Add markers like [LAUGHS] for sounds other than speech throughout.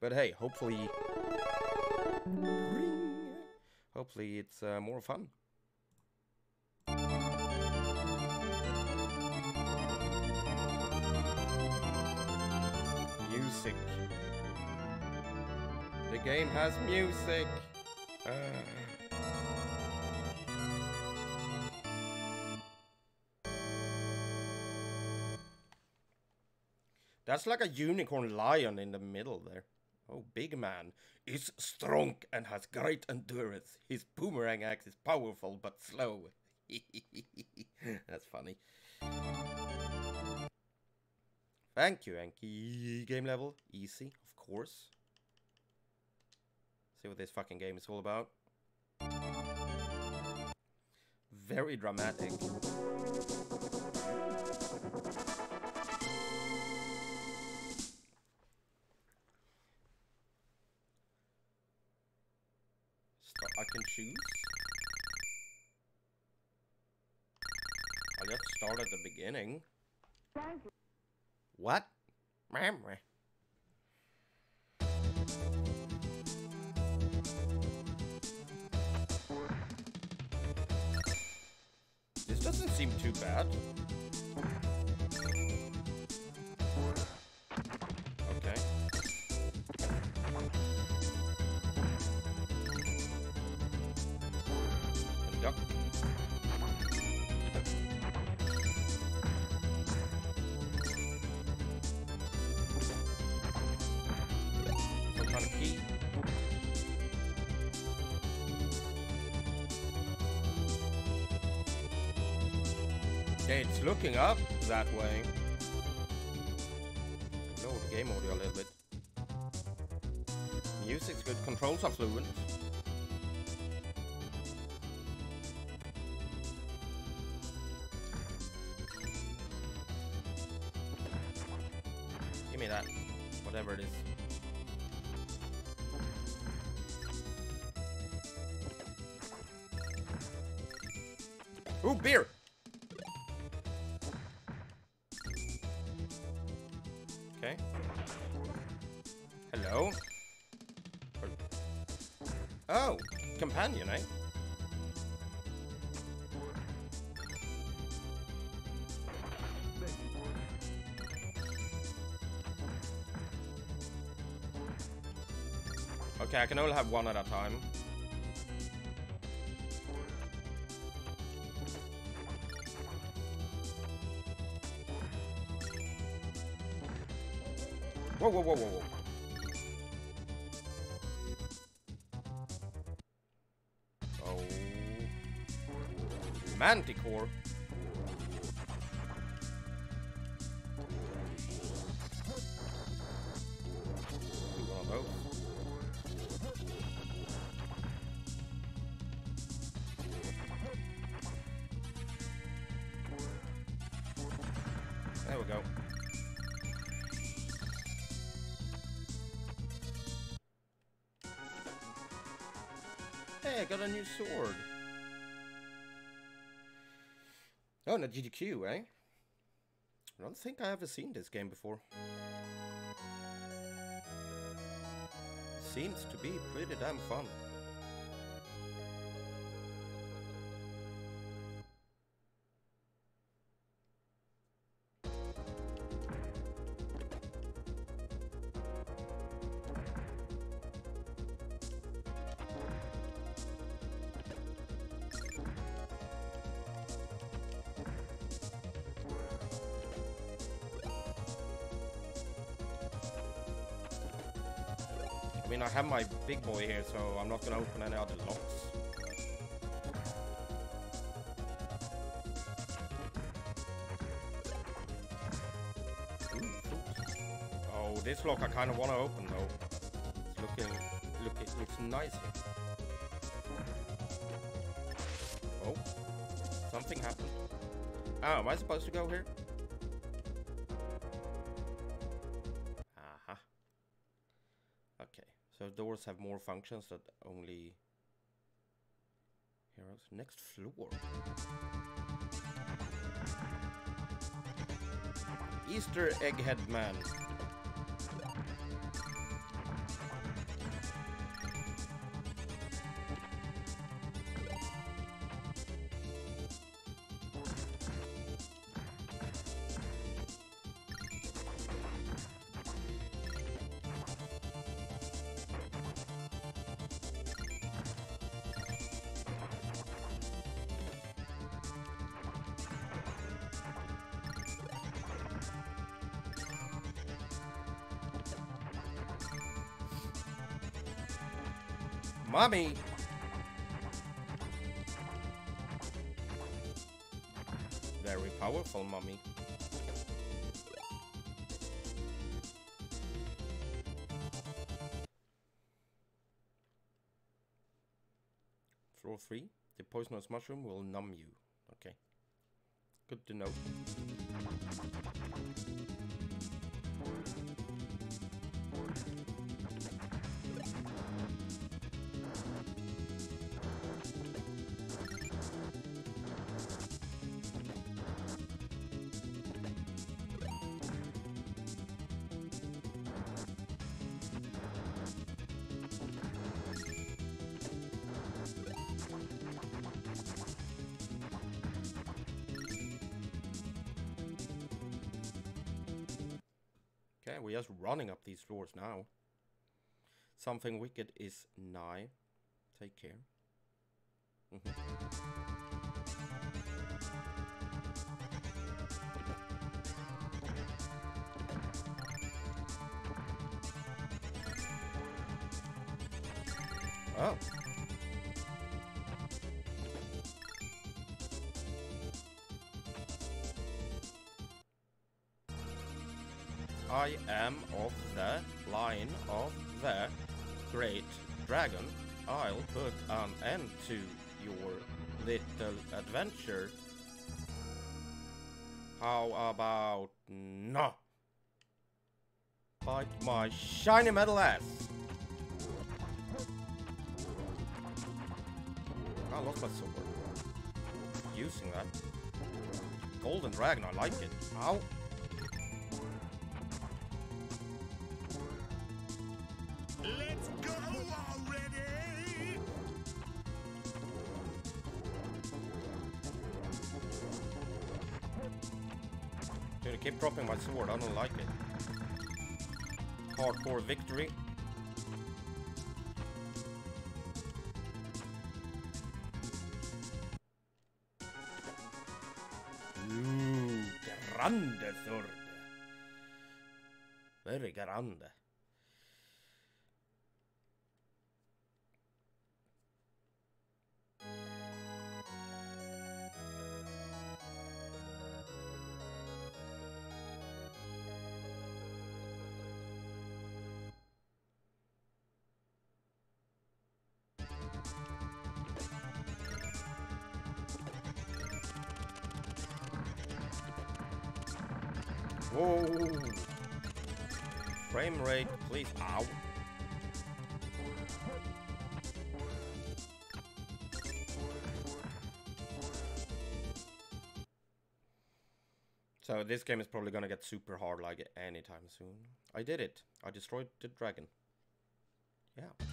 But hey, hopefully... Hopefully it's uh, more fun. Music. The game has music. Uh. That's like a unicorn lion in the middle there. Oh, big man is strong and has great endurance. His boomerang axe is powerful but slow. [LAUGHS] That's funny. Thank you, Anki. Game level, easy, of course. See what this fucking game is all about. Very dramatic. Choose. I'll just start at the beginning. What? This doesn't seem too bad. It's looking up that way. Lower the game audio a little bit. Music's good, controls are fluent. Can only have one at a time. Whoa, whoa, whoa, whoa, whoa. Oh. Manticore. New sword. Oh, a GDQ, eh? I don't think I ever seen this game before. Seems to be pretty damn fun. Mean, I have my big boy here, so I'm not gonna open any other locks. Oh, this lock I kind of want to open though. It's looking, look, it looks nice here. Oh, something happened. Oh, am I supposed to go here? Have more functions that only heroes. Next floor. Easter Egghead Man. Floor 3. The poisonous mushroom will numb you. Okay. Good to know. We're just running up these floors now. Something wicked is nigh. Take care. Of the line of the great dragon. I'll put an end to your little adventure. How about no? Bite my shiny metal ass. I lost my sword. Using that. Golden dragon, I like it. Ow. Keep dropping my sword. I don't like it. Hardcore victory. Ooh, grande. Very grande. Please. Ow. So this game is probably gonna get super hard like anytime soon. I did it. I destroyed the dragon. Yeah.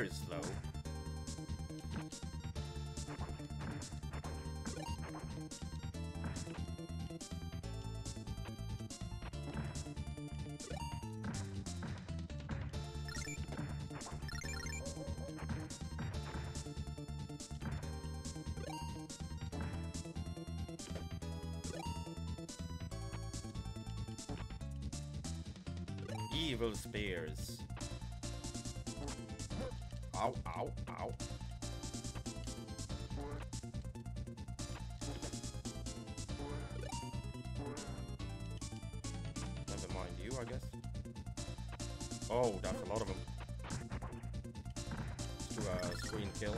Bears though? Evil spears. Ow, ow. Never mind you, I guess. Oh, that's a lot of them. Let's do a screen kill.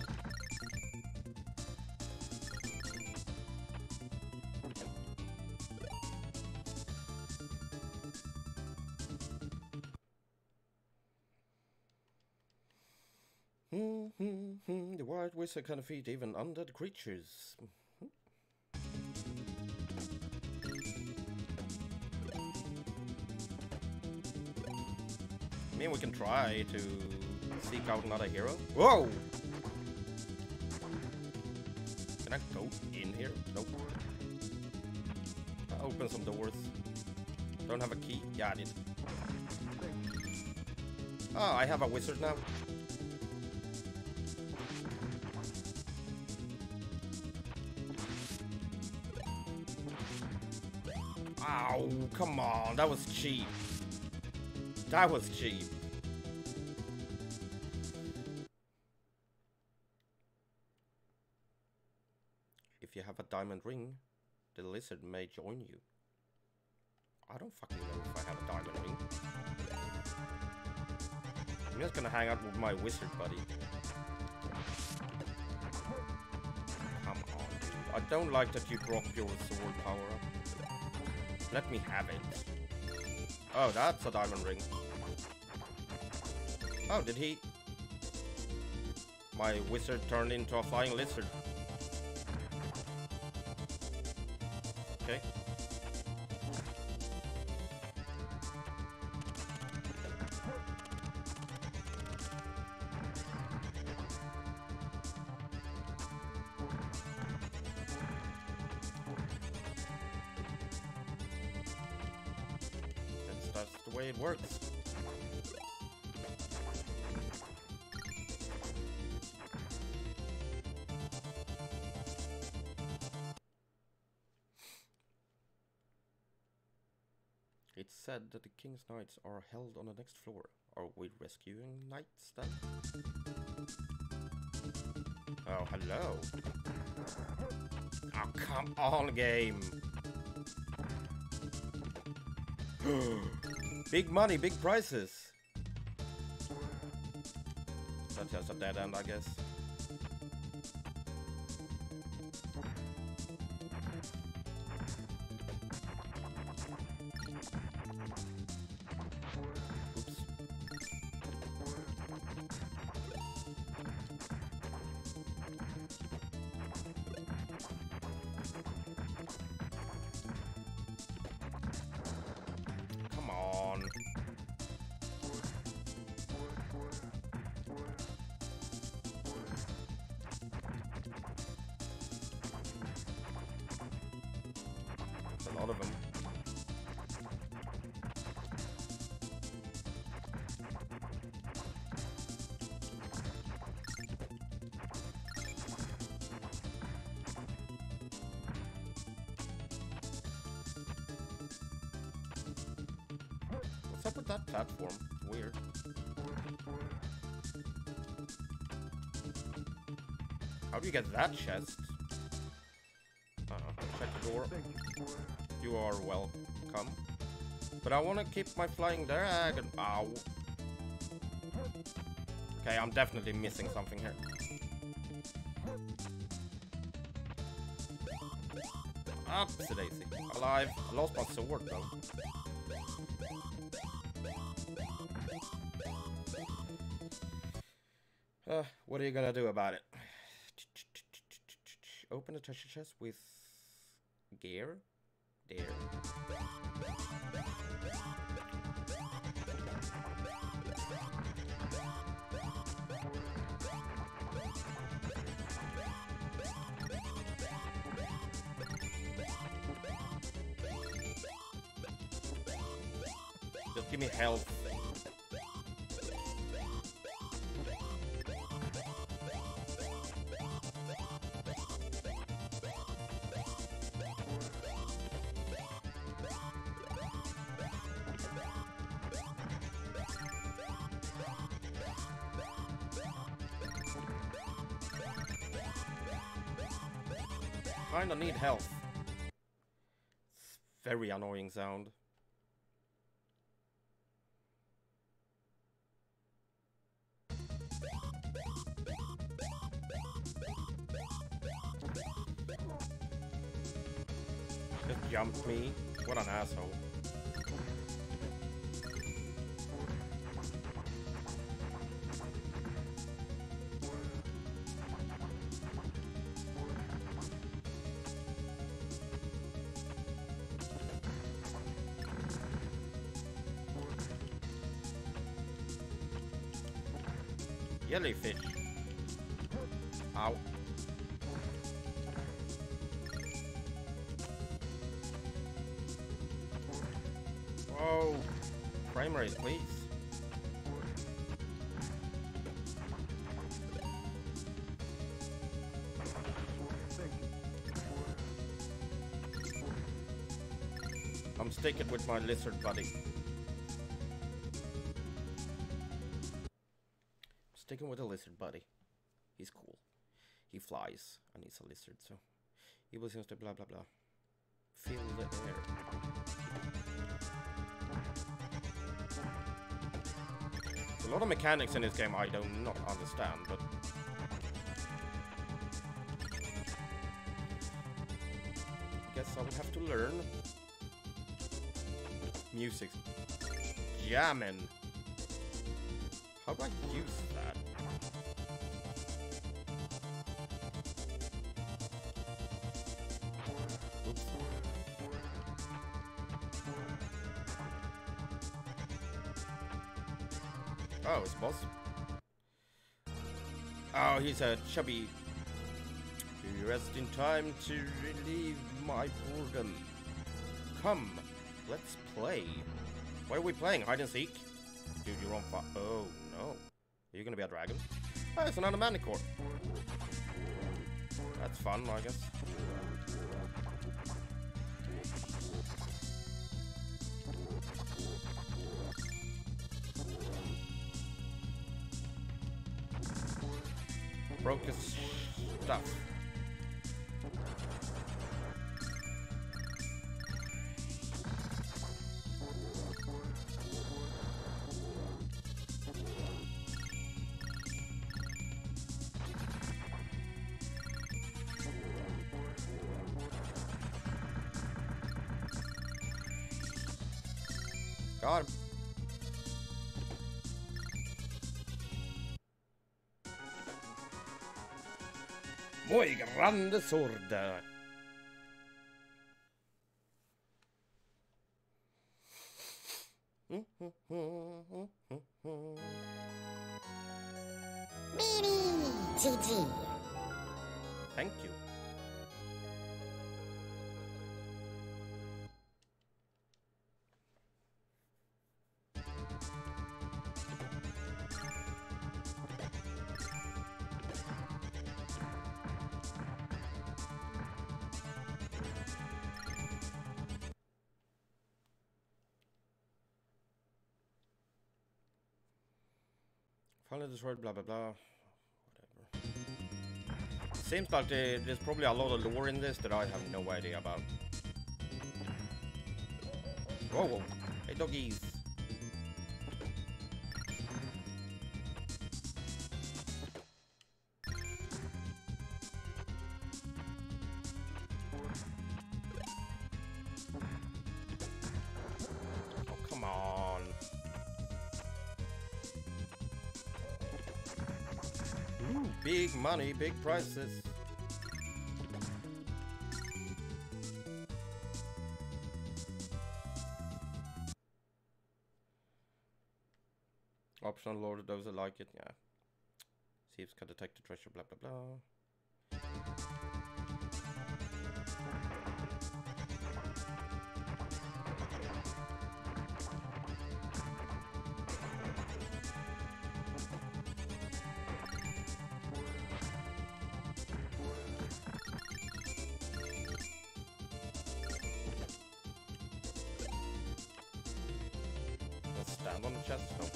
Hmm, hmm, hmm. The White Wizard can feed even undead creatures. I mean, we can try to seek out another hero. Whoa! Can I go in here? Nope. I open some doors. Don't have a key? Yeah, I did. Oh, I have a wizard now. Come on. That was cheap. That was cheap. If you have a diamond ring, the lizard may join you. I don't fucking know if I have a diamond ring. I'm just gonna hang out with my wizard buddy. Come on, dude. I don't like that you drop your sword power up. Let me have it. Oh, that's a diamond ring. Oh, did he? My wizard turned into a flying lizard. Okay. The way it works. It's said that the King's Knights are held on the next floor. Are we rescuing knights then? Oh, hello. Oh, come on, game. [GASPS] [GASPS] [GASPS] big money, big prices. That's just a dead end, I guess. Get that chest? Uh, check the door. You are welcome. But I want to keep my flying dragon. Ow. Okay, I'm definitely missing something here. Upsy daisy. Alive. I lost my sword though. Uh, what are you gonna do about it? Open the treasure chest with gear. There. Just give me health. Kinda need health. Very annoying sound. Whoa. Frame rate, please. I'm sticking with my lizard buddy. Sticking with a lizard buddy. He's cool. He flies and he's a lizard, so he will seems to blah blah blah. Feel the air. A lot of mechanics in this game I do not understand, but guess I will have to learn. Music. Jammin'. How do I use that? He's uh, a chubby. Just in time to relieve my boredom. Come, let's play. What are we playing? Hide and seek? Dude, you're on fire. Oh no. Are you gonna be a dragon? Oh, it's another manticore. That's fun, I guess. Got him. Grande sorda. Destroyed, blah blah blah. Whatever. Seems like there- there's probably a lot of lore in this that I have no idea about. Whoa, whoa. Hey, doggies. Money, big prices. Optional loader, those that like it, yeah. Thieves can detect the treasure, blah blah blah. Oh. The chest. No.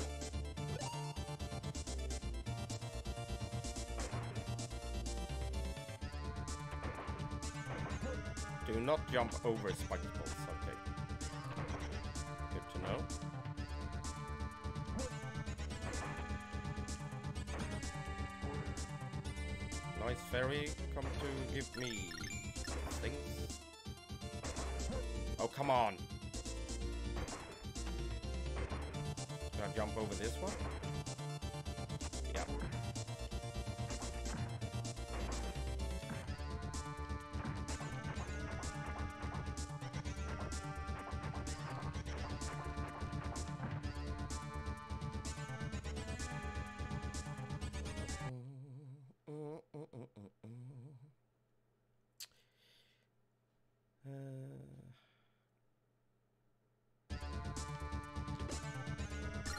Do not jump over spiked balls, okay. Good to know. Nice fairy, come to give me things. Oh, come on! Jump over this one?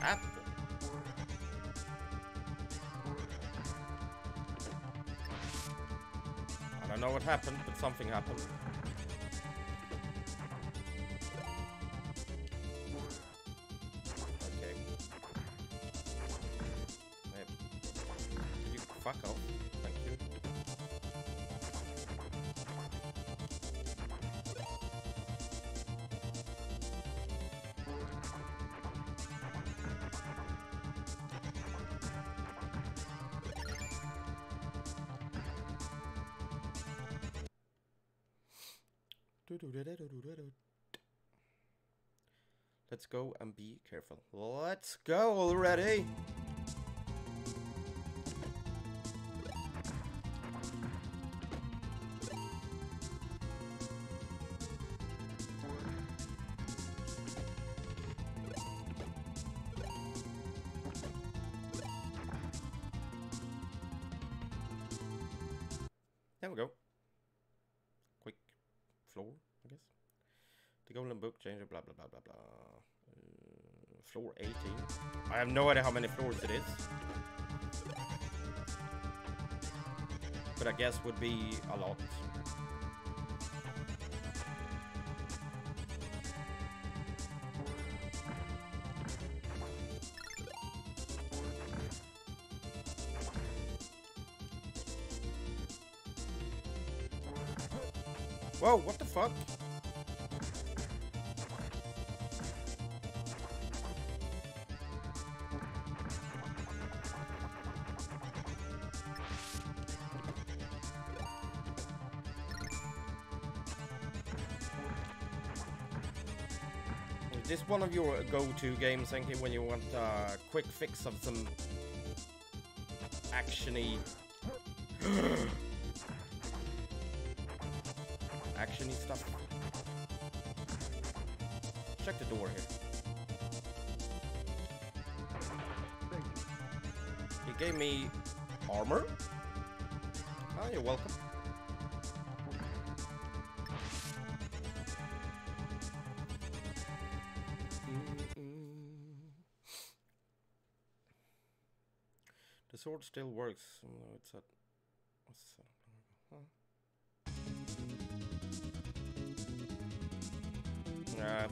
I don't know what happened, but something happened. Let's go and be careful. Let's go already! There we go. Quick floor, I guess. The Golden Book changer, blah blah blah blah blah. Uh, floor 18. I have no idea how many floors it is. But I guess would be a lot. One of your go-to games, Enki, when you want a quick fix of some actiony [GASPS] actiony stuff. Check the door here. He gave me armor. Oh, you're welcome. The sword still works. Mm, no, it's at. What's that?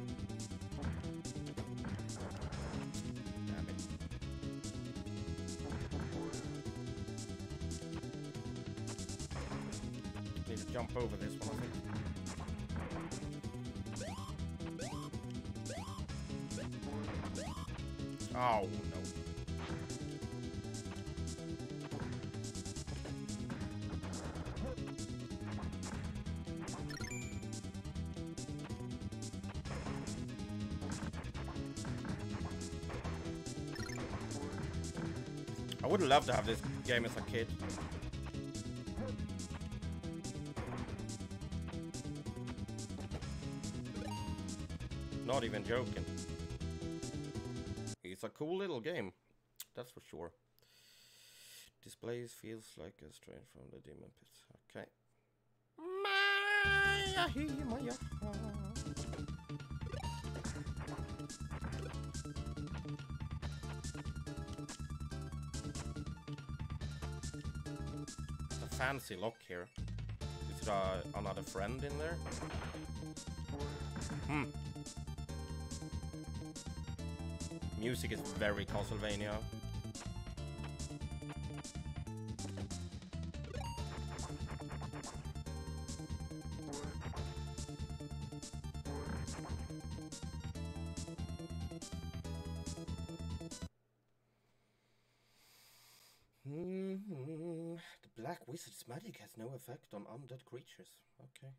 Need to jump over this one, I think. Oh, no. I would love to have this game as a kid. Not even joking. It's a cool little game, that's for sure. Displays feels like a strain from the demon pits. Okay. Maya, Maya. Fancy lock here. Is there uh, another friend in there? Hmm. Music is very Castlevania. Effect on undead creatures. Okay.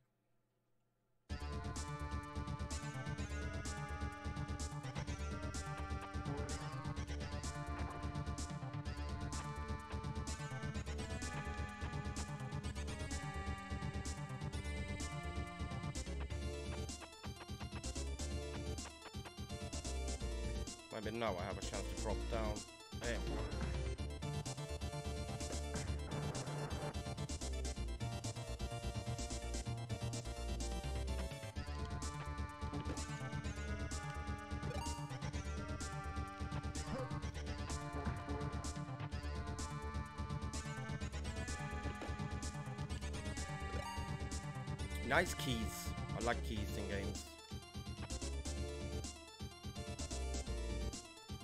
Maybe now I have a chance to drop down. Hey. Nice keys. I like keys in games.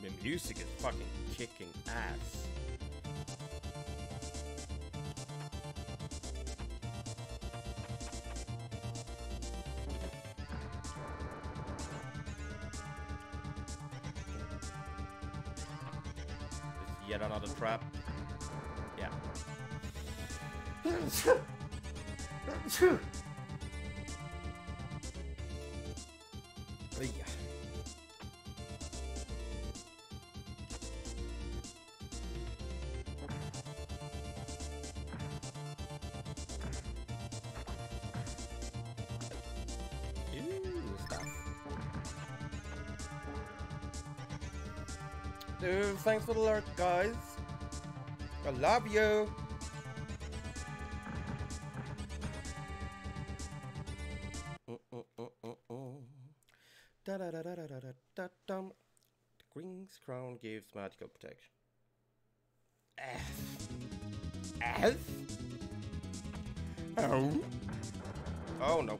The music is fucking kicking ass. It's yet another trap. Yeah. [LAUGHS] [LAUGHS] thanks for the alert, guys. I love you. Da da da da da da da da dum. The Queen's crown gives magical protection. F. F. Oh. Oh no.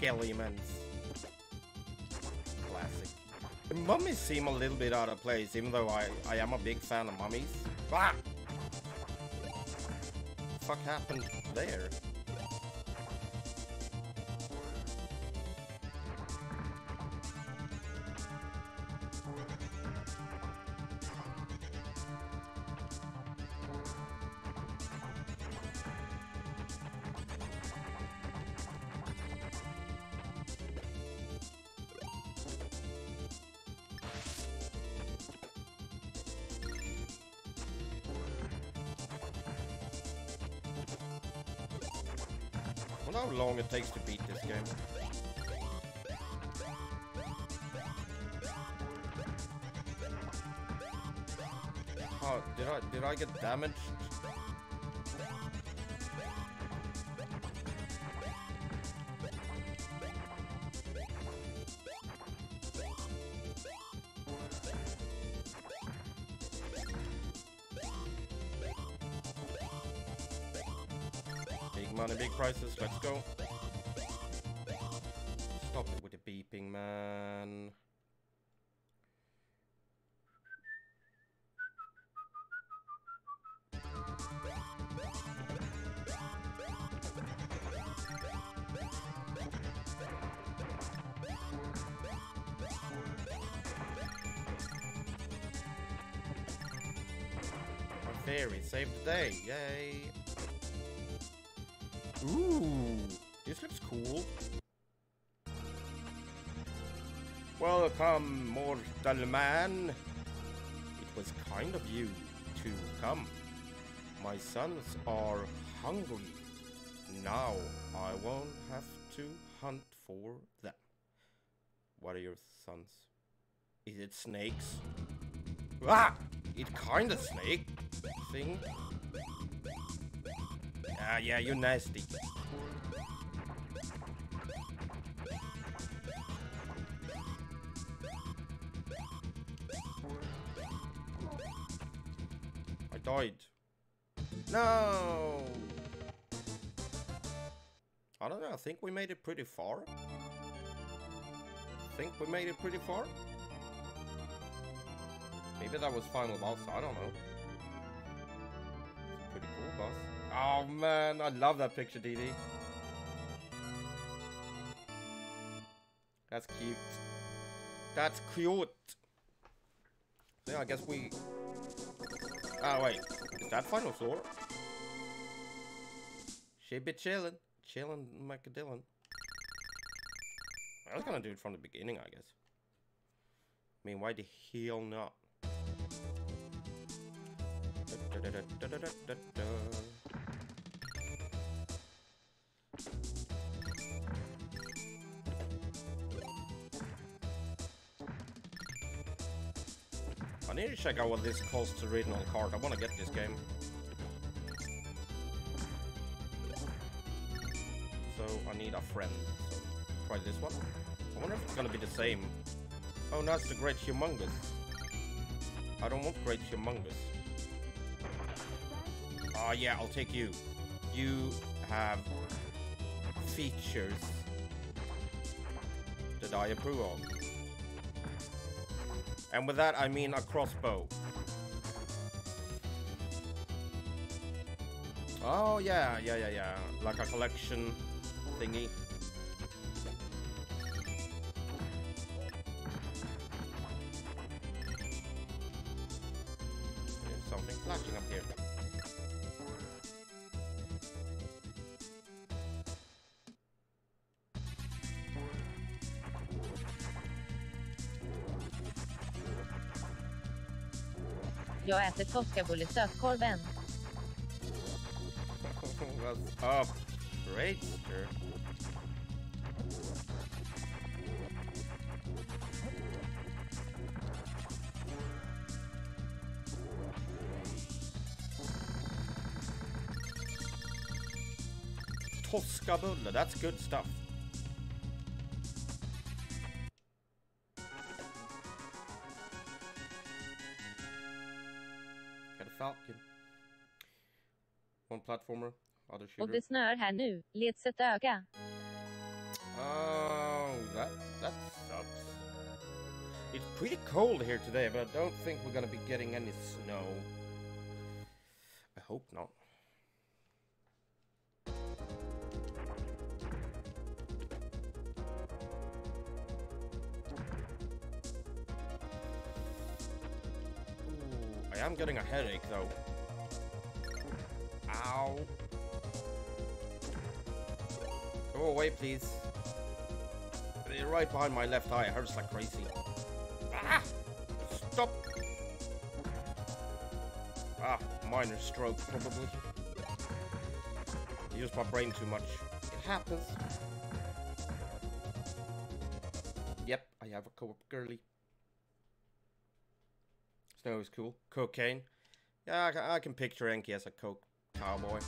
Skellimans. Classic. The mummies seem a little bit out of place, even though I, I am a big fan of mummies. Ah! Fuck happened there? It takes to beat this game. Oh, did I did I get damaged? Big money, big prices. Let's go. sleeping, man. Theory, save the day, yay! Mortal man. It was kind of you to come. My sons are hungry. Now I won't have to hunt for them. What are your sons? Is it snakes? Ah! It kinda snake thing. Ah, yeah, you're nasty. Died. No! I don't know, I think we made it pretty far. think we made it pretty far. Maybe that was final boss, I don't know. It's Pretty cool boss. Oh man, I love that picture, DD. That's cute. That's cute. Yeah, I guess we. Ah, wait. Is that final floor? She be chillin', chillin' Macadillin. I was gonna do it from the beginning, I guess. I mean, why the hell not? Da-da-da-da-da-da-da. I need to check out what this costs to original card. I want to get this game. So I need a friend. So try this one. I wonder if it's gonna be the same. Oh, it's the Great Humongous. I don't want Great Humongous. Oh yeah, I'll take you. You have features that I approve of. And with that, I mean a crossbow. Oh, yeah, yeah, yeah, yeah. Like a collection thingy. Jag äter toskabulle sötkorven. [LAUGHS] What's up, Greatster? Toskabulle, that's good stuff. Platformer, other Och det snör här nu. Ett öga. Oh, that that sucks. It's pretty cold here today, but I don't think we're gonna be getting any snow. I hope not. Ooh, I am getting a headache though. Ow. Go away, please. They're right behind my left eye. It hurts like crazy. Ah! Stop! Ah, minor stroke, probably. I Used my brain too much. It happens. Yep, I have a co-op girly. Snow is cool. Cocaine. Yeah, I can picture Enki as a coke cowboy.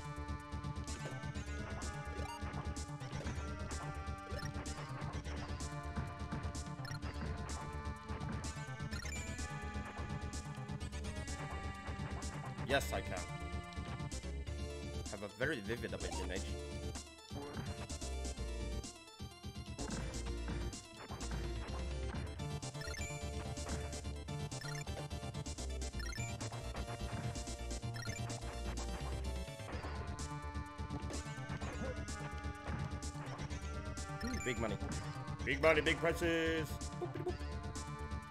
Ooh, Big money. Big money, big prices. Boop-a-doop.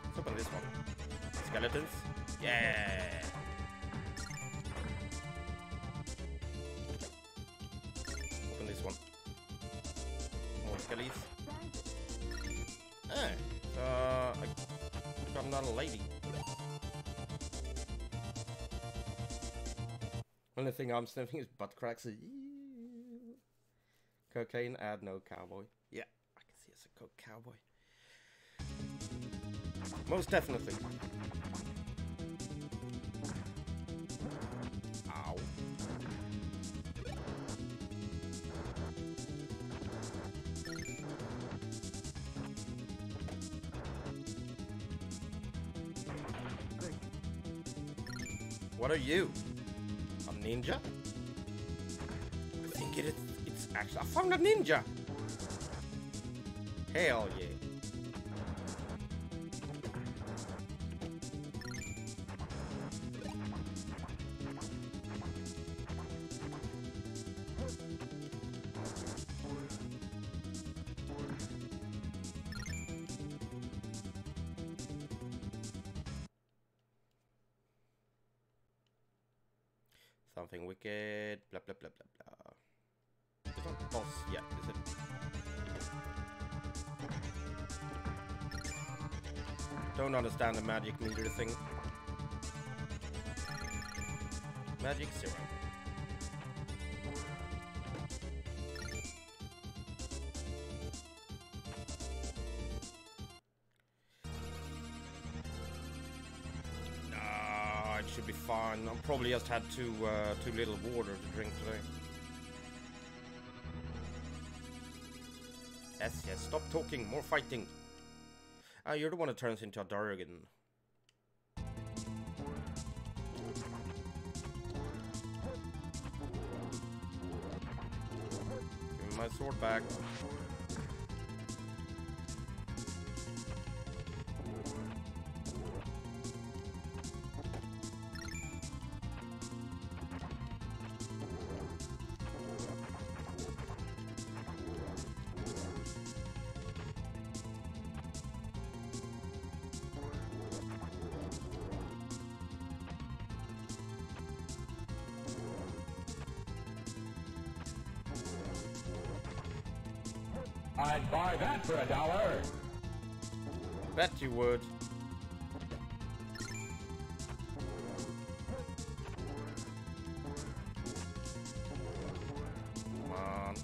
Let's open this one. Skeletons? Yeah! Open this one. More skellies. Ah, uh, I got another lady. Only thing I'm sniffing is butt cracks. Cocaine, add no cowboy. Yeah, I can see it's a coke cowboy. Most definitely. Ow. What are you? A ninja? I think it is. Actually. I found a ninja! Hell yeah. Don't the magic meter thing. Magic zero. Ah, it should be fine. I probably just had too uh, too little water to drink today. Yes, yes. Stop talking. More fighting. Ah, you're the one that turns into a Dargan. Give me my sword back. Bet you would. Come on.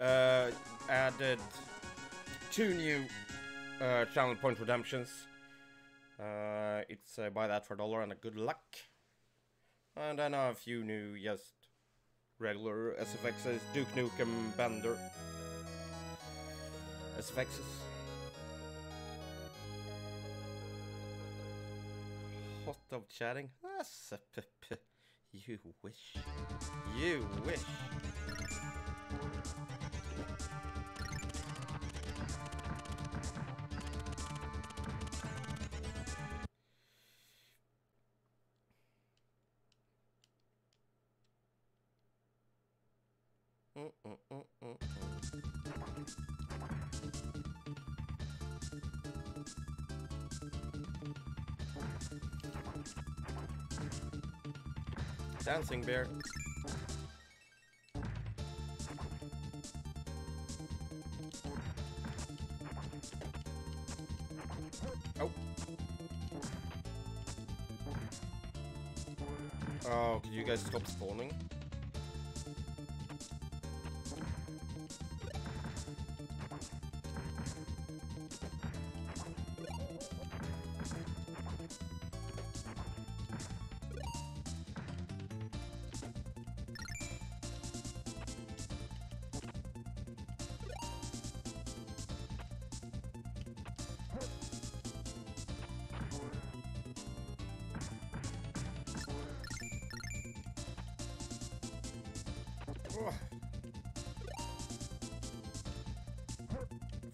Uh, added two new channel point redemptions. Uh, it's uh, buy that for a dollar and a good luck. And then a few new, just regular SFXs, Duke Nukem, Bender. SFXs. Hot of chatting? [LAUGHS] You wish. You wish. Dancing bear.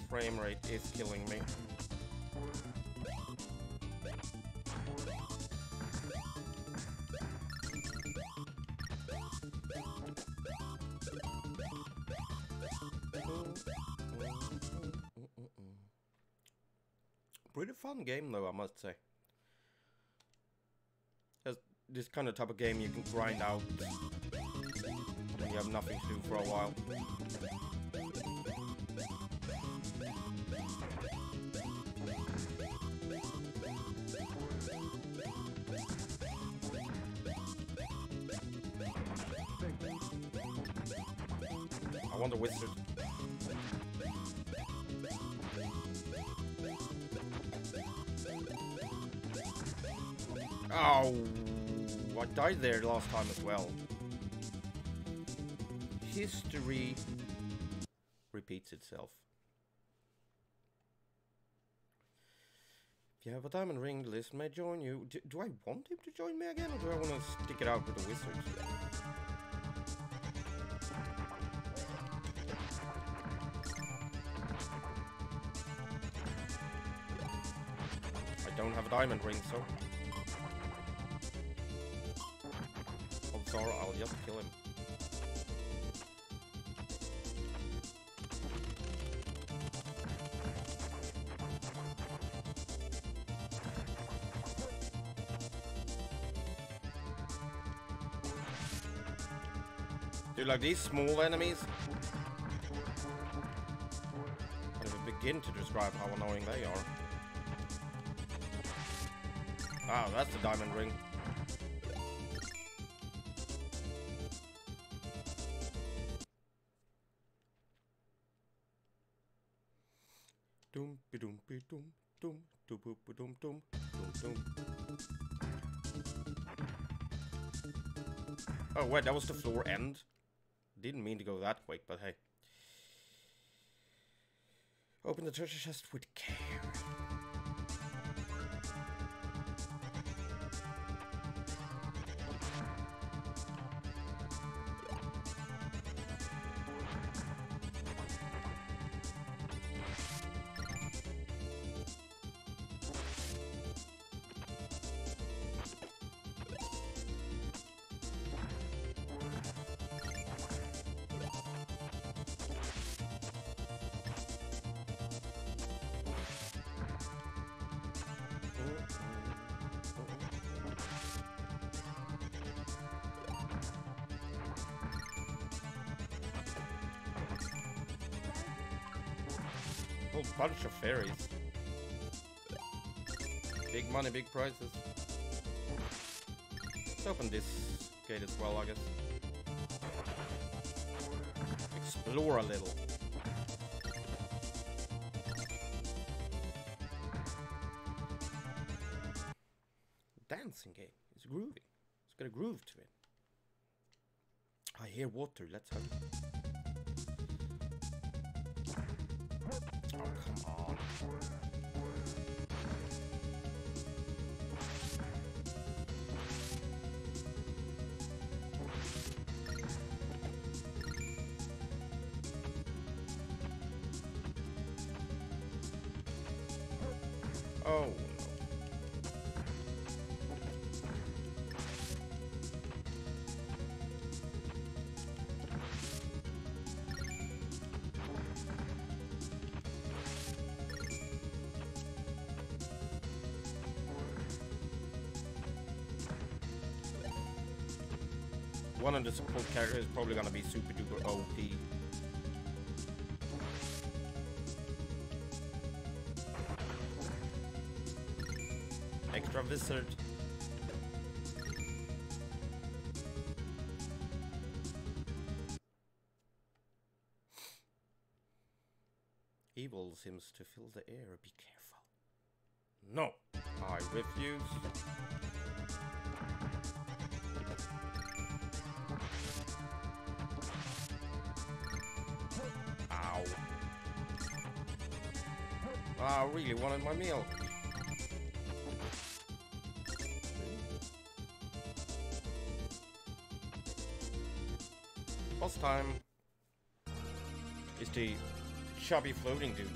Frame rate is killing me. Pretty fun game though, I must say. Just this kind of type of game you can grind out you have nothing to do for a while. I want a wizard. Oh, I died there last time as well. History repeats itself. If you have a diamond ring, the list may join you. Do, do I want him to join me again, or do I want to stick it out with the wizards? I don't have a diamond ring, so. Odds are I'll just kill him. like these small enemies. I can't begin to describe how annoying they are. Wow, that's the diamond ring. Doom be doom be doom doom doom boop doom doom doom doom. Oh wait, that was the floor end. Didn't mean to go that quick, but hey. Open the treasure chest with Whole bunch of fairies. Big money, big prizes. Let's open this gate as well, I guess. Explore a little. Dancing game. It's groovy. It's got a groove to it. I hear water. Let's hope. Oh, One of the support characters is probably gonna be super duper OP. Extra wizard. Evil seems to fill the air. Be careful. No, I refuse. I really wanted my meal. Boss time is the chubby floating dude.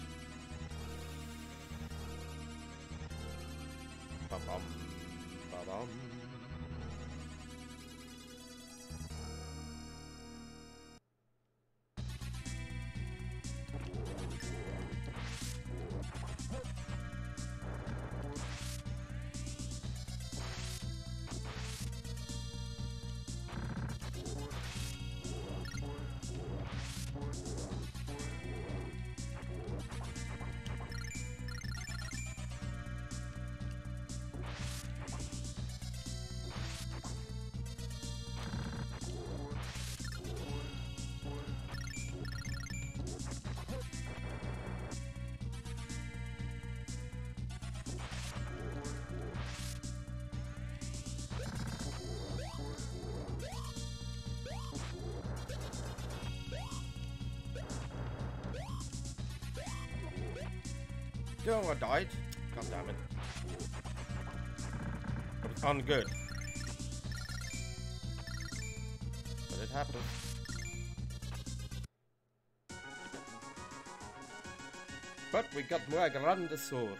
Ba-bum, ba-bum. No, I died. God damn it. But it's on good. But it happened. But we got more grande sword.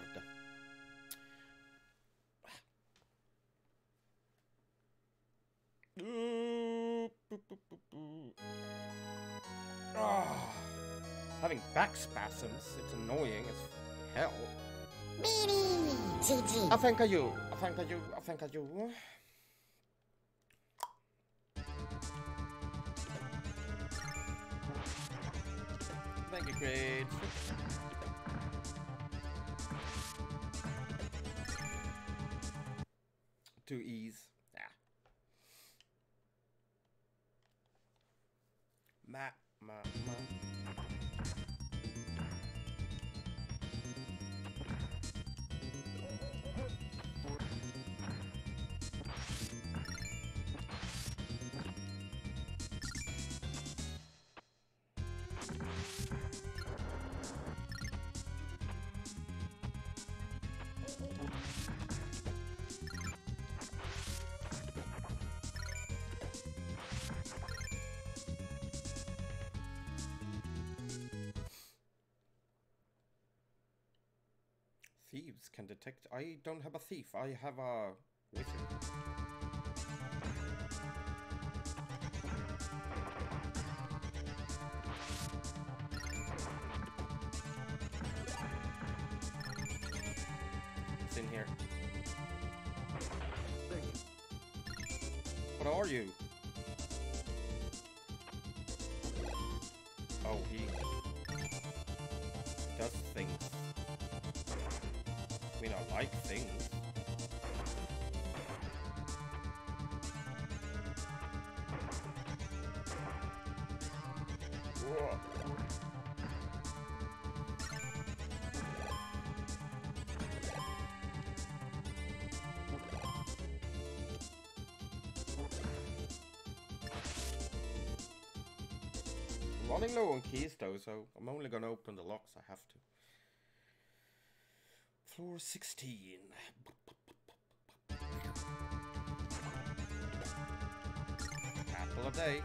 Ah, having back spasms, it's annoying hell? Meanie! GG. I thank you. I thank you. I thank you. Thank you, Grade. To ease. Detect. I don't have a thief. I have a running low on keys though, so I'm only gonna open the locks I have to. Floor 16. Apple a day.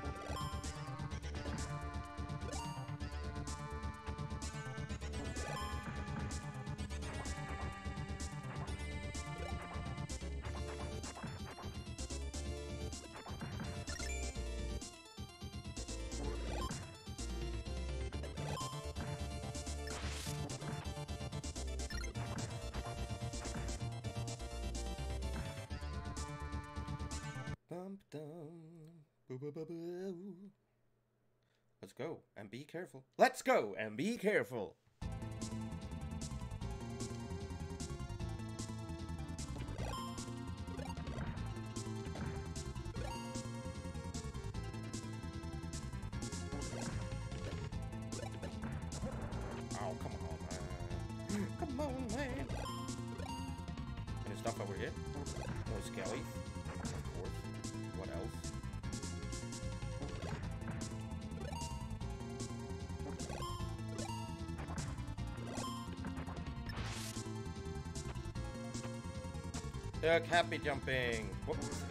Let's go and be careful. Let's go and be careful. Oh, come on, man. Come on, man. Any stuff over here? No skellies. Look, happy jumping. Whoops.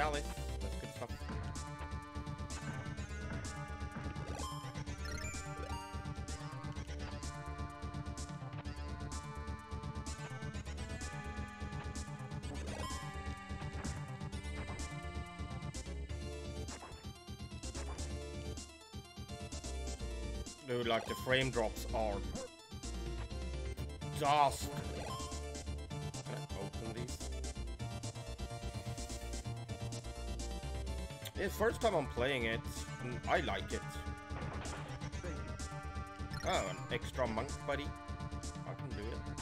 Chalice. That's good stuff. Dude, like the frame drops are dust. It's first time I'm playing it, I like it. Oh, an extra monk buddy. I can do it.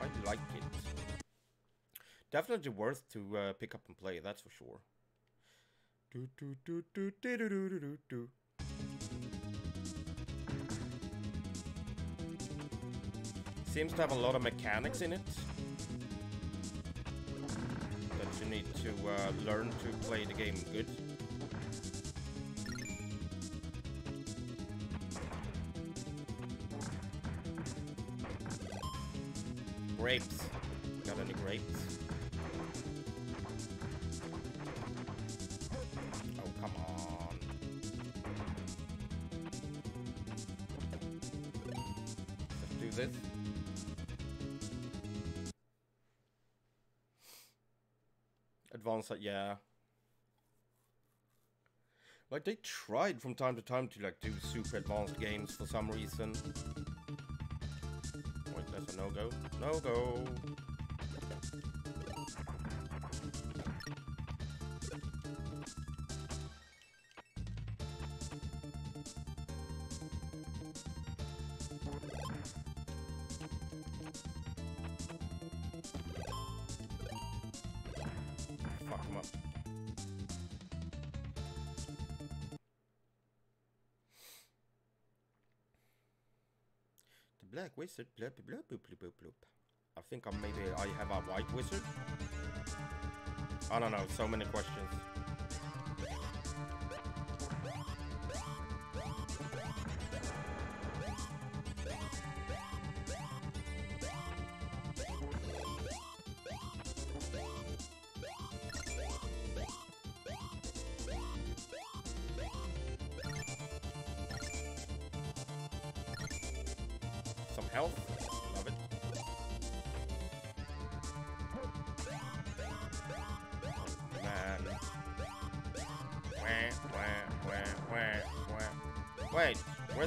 I like it. Definitely worth to uh, pick up and play, that's for sure. Do, do, do, do, do, do, do, do, do. Seems to have a lot of mechanics in it to uh, learn to play the game good. Advanced, uh, yeah. Like they tried from time to time to like do super advanced games for some reason. Wait, that's a no-go. No-go. Black wizard, bloop, bloop, bloop. blah blah. I think I'm maybe I have a white wizard. I don't know. So many questions.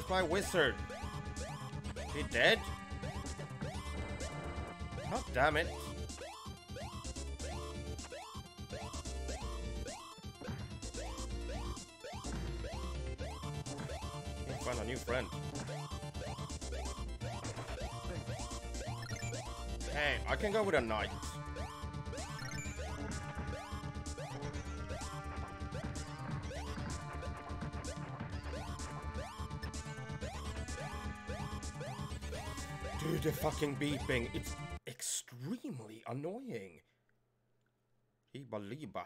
Where's my wizard? He dead? God damn it. Find a new friend. Hey, I can go with a knight. Fucking beeping. It's extremely annoying. Hiba Liba.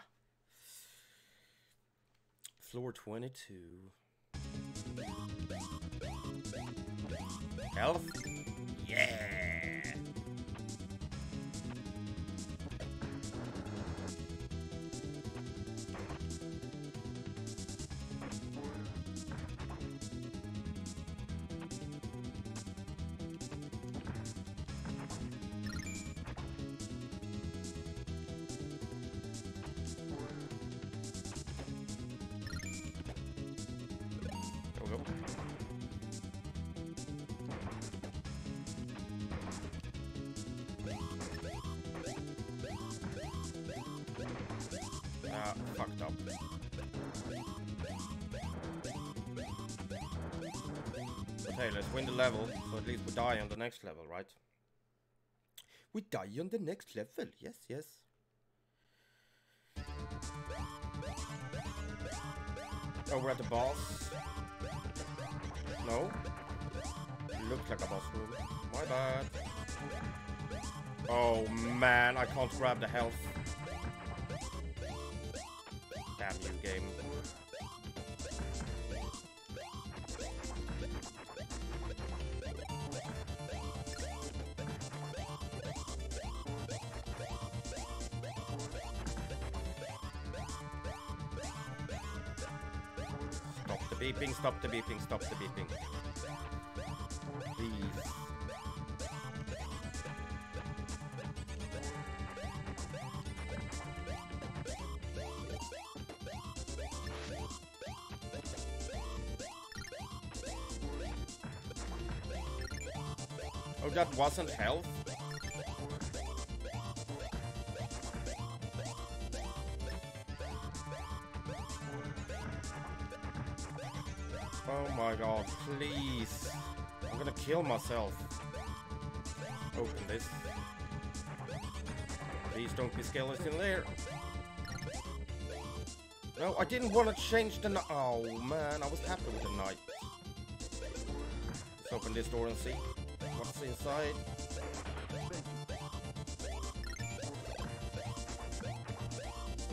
Floor 22. Health? Yeah! Hey, let's win the level, so at least we die on the next level, right? We die on the next level, yes, yes. Oh, we're at the boss. No? Looks like a boss room. My bad. Oh man, I can't grab the health. Stop the beeping, stop the beeping. Please. Oh, that wasn't health? My god, please. I'm gonna kill myself. Open this. Please don't be skeleton there. No, I didn't want to change the. Oh man, I was happy with the knight. Let's open this door and see what's inside.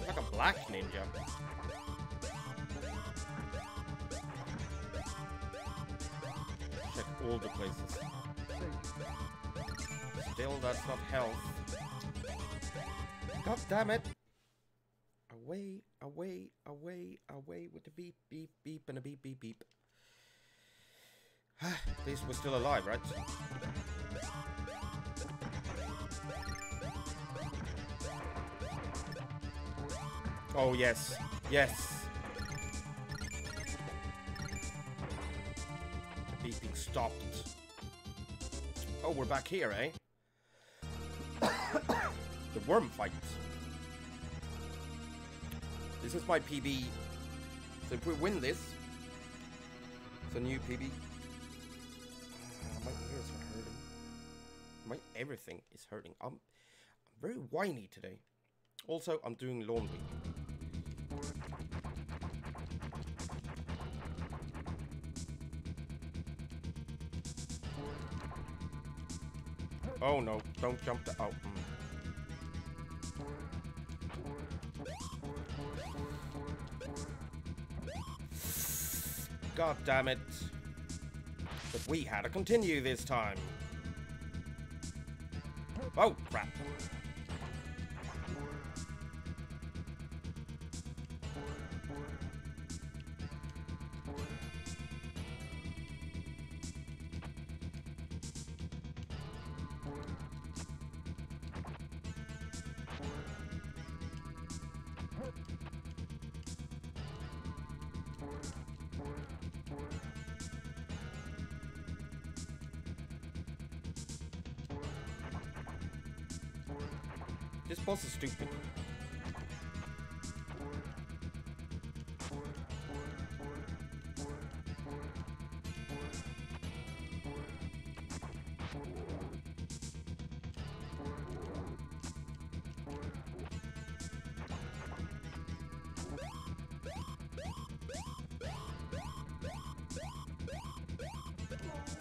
Like a black ninja. All the places. Still, that's not health. God damn it! Away, away, away, away with the beep, beep, beep, and a beep, beep, beep. [SIGHS] At least we're still alive, right? Oh, yes. Yes. Oh, we're back here, eh? [COUGHS] the worm fight. This is my PB. So if we win this, it's a new PB. [SIGHS] My ears are hurting. My everything is hurting. I'm, I'm very whiny today. Also, I'm doing laundry. Oh no, don't jump the- oh. mm. God damn it. But we had to continue this time. Oh, crap. Stupid.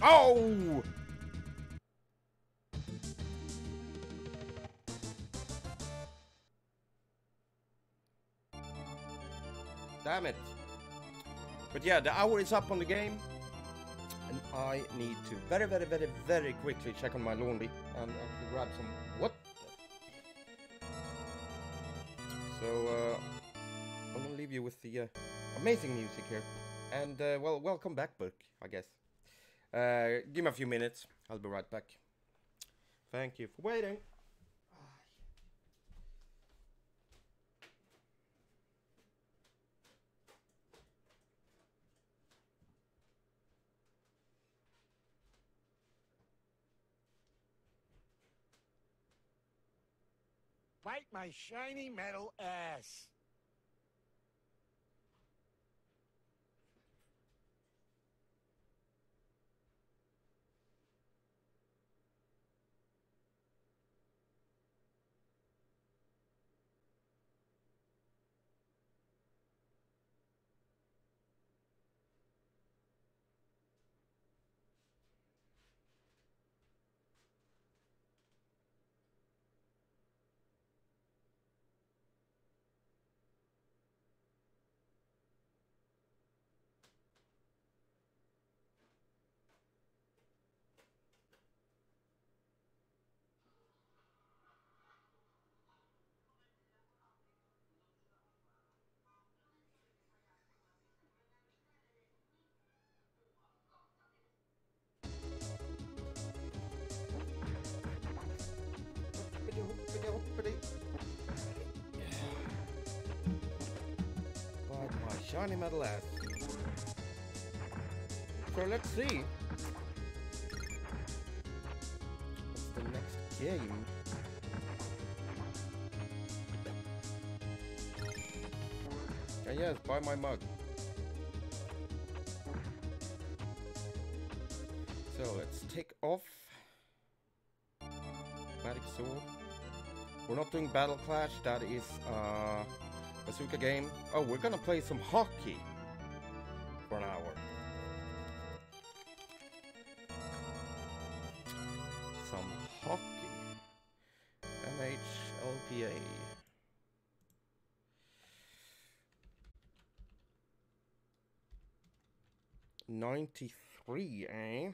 Oh! But yeah, the hour is up on the game. And I need to very, very, very, very quickly check on my laundry and grab some. What? So, uh, I'm gonna leave you with the uh, amazing music here. And, uh, well, welcome back, Book, I guess. Uh, give me a few minutes. I'll be right back. Thank you for waiting. Bite shiny metal ass. Shiny metal ass. So let's see. What's the next game? Ah, yes, buy my mug. So let's take off. Magic sword. We're not doing Battle Clash, that is uh bazooka game. Oh, we're gonna play some hockey for an hour. Some hockey. NHLPA. Ninety-three, eh?